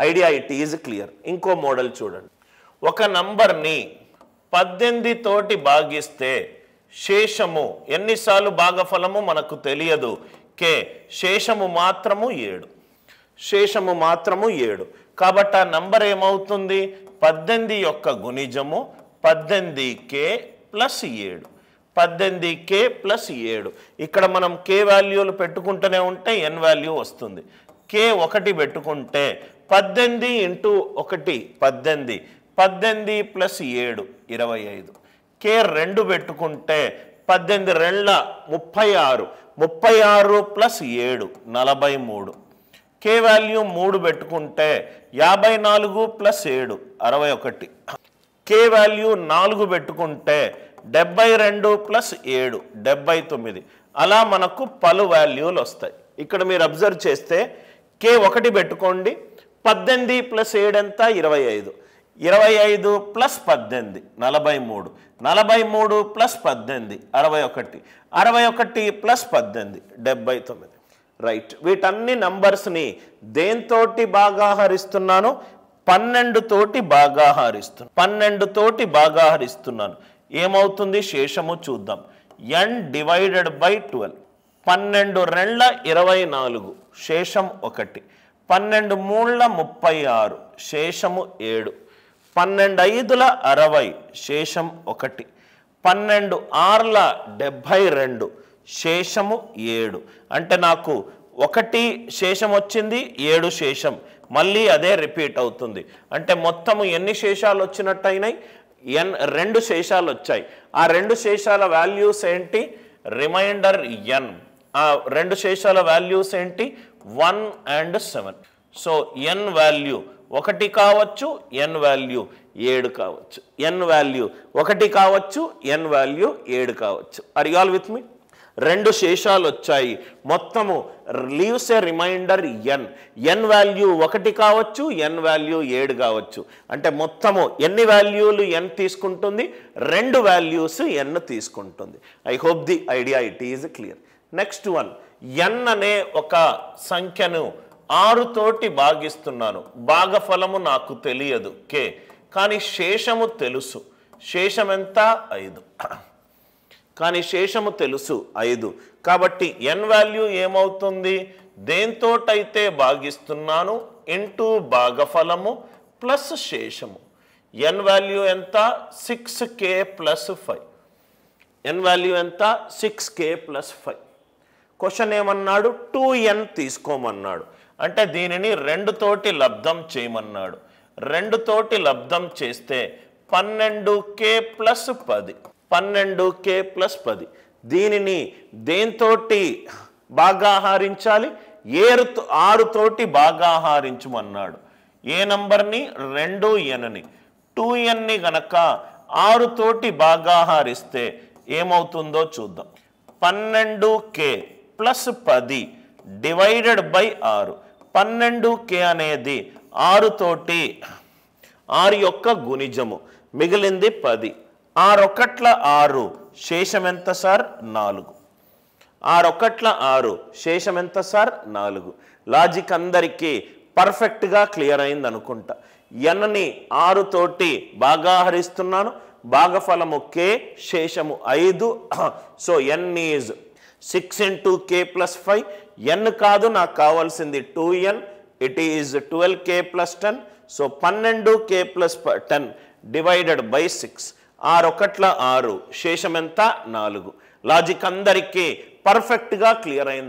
Idea it is clear. ఇంకో model చూడండి. ఒక నంబర్ని పద్దెనిమిది తోటి భాగిస్తే శేషము ఎన్నిసార్లు భాగఫలము మనకు తెలియదు. కే శేషము మాత్రము ఏడు. శేషము మాత్రము ఏడు. కాబట్టి ఆ నంబర్ ఏమవుతుంది? పద్దెనిమిది యొక్క గుణిజము పద్దెనిమిది కే ప్లస్ ఏడు. పద్దెనిమిది కే ప్లస్ ఏడు. ఇక్కడ మనం కే వాల్యూలు పెట్టుకుంటూనే ఉంటే ఎన్ వాల్యూ వస్తుంది. కే ఒకటి పెట్టుకుంటే పద్దెనిమిది ఇంటూ ఒకటి పద్దెనిమిది. పద్దెనిమిది ప్లస్ ఏడు ఇరవై ఐదు. కే రెండు పెట్టుకుంటే పద్దెనిమిది రెండ్ల ముప్పై ఆరు. ముప్పై ఆరు ప్లస్ ఏడు నలభై మూడు. కే వాల్యూ మూడు పెట్టుకుంటే యాభై నాలుగు ప్లస్ ఏడు అరవై ఒకటి. కే వాల్యూ నాలుగు పెట్టుకుంటే డెబ్బై రెండు ప్లస్ ఏడు డెబ్బై తొమ్మిది. అలా మనకు పలు వాల్యూలు వస్తాయి. ఇక్కడ మీరు అబ్జర్వ్ చేస్తే కే ఒకటి పెట్టుకోండి పద్దెనిమిది ప్లస్ ఏడంతా? ఇరవై ఐదు. ఇరవై ఐదు ప్లస్ పద్దెనిమిది నలభై మూడు. నలభై మూడు ప్లస్ పద్దెనిమిది అరవై ఒకటి. అరవై ఒకటి ప్లస్ పద్దెనిమిది డెబ్బై తొమ్మిది. రైట్. వీటన్ని నంబర్స్ని దేంతోటి బాగా హరిస్తున్నాను? పన్నెండు తోటి బాగా హరిస్తున్నాను పన్నెండు తోటి బాగా హరిస్తున్నాను. ఏమవుతుంది? శేషము చూద్దాం. N divided by twelve. పన్నెండు రెండ్ల ఇరవై నాలుగు. శేషం ఒకటి. పన్నెండు మూళ్ళ ముప్పై ఆరు శేషము ఏడు. పన్నెండు ఐదుల అరవై శేషం ఒకటి. పన్నెండు ఆర్ల డెబ్భై రెండు శేషము ఏడు. అంటే నాకు ఒకటి శేషం వచ్చింది ఏడు శేషం. మళ్ళీ అదే రిపీట్ అవుతుంది. అంటే మొత్తము ఎన్ని శేషాలు వచ్చినట్టయినాయి? ఎన్ రెండు శేషాలు వచ్చాయి. ఆ రెండు శేషాల వాల్యూస్ ఏంటి? Reminder N. ఆ రెండు శేషాల వాల్యూస్ ఏంటి? One and seven. So N value ఒకటి కావచ్చు ఎన్ వాల్యూ ఏడు కావచ్చు. ఎన్ వాల్యూ ఒకటి కావచ్చు ఎన్ వాల్యూ ఏడు కావచ్చు. Are you all with me రెండు శేషాలు వచ్చాయి. మొత్తము leaves a reminder N N value ఒకటి కావచ్చు ఎన్ వాల్యూ ఏడు కావచ్చు. అంటే మొత్తము ఎన్ని వాల్యూలు ఎన్ తీసుకుంటుంది? రెండు వాల్యూస్ ఎన్ తీసుకుంటుంది. I hope the idea it is clear next one N అనే ఒక సంఖ్యను ఆరు తోటి భాగిస్తున్నాను. భాగఫలము నాకు తెలియదు. కే. కానీ శేషము తెలుసు. శేషం ఎంత? ఐదు. కానీ శేషము తెలుసు. ఐదు. కాబట్టి ఎన్ వాల్యూ ఏమవుతుంది? దేంతోటైతే భాగిస్తున్నాను ఇంటూ భాగఫలము ప్లస్ శేషము. ఎన్ వాల్యూ ఎంత? Six K plus five N value ఎంత? Six K plus five question ఏమన్నాడు? టూ ఎన్ తీసుకోమన్నాడు. అంటే దీనిని రెండు తోటి లబ్ధం చేయమన్నాడు. రెండు తోటి లబ్ధం చేస్తే పన్నెండు కే ప్లస్ పది. పన్నెండు కే ప్లస్ పది. దీనిని దేంతోటి బాగా ఆహరించాలి? ఏరు ఆరు తోటి బాగా ఏ నంబర్ని? రెండు ఎన్ని. టూ ఎన్ని గనక ఆరు తోటి బాగా ఏమవుతుందో చూద్దాం. పన్నెండు కే. ప్లస్ పది డివైడెడ్ బై ఆరు. పన్నెండు కే అనేది ఆరు తోటి ఆరు యొక్క గుణిజము. మిగిలింది పది. ఆరొకట్ల ఆరు శేషం ఎంత సార్? నాలుగు. ఆరొకట్ల ఆరు శేషం ఎంత సార్? నాలుగు. లాజిక్ అందరికీ పర్ఫెక్ట్గా క్లియర్ అయింది అనుకుంటా ఎన్ని ఆరు తోటి బాగా హరిస్తున్నాను? భాగఫలము కే శేషము ఐదు. So N is six into K plus five. N కాదు నాకు కావాల్సింది two N. It is twelve K plus ten. So పన్నెండు K plus ten divided by six. ఆరొకట్ల ఆరు. శేషం ఎంత నాలుగు. లాజిక్ అందరికీ పర్ఫెక్ట్గా క్లియర్ అయింది.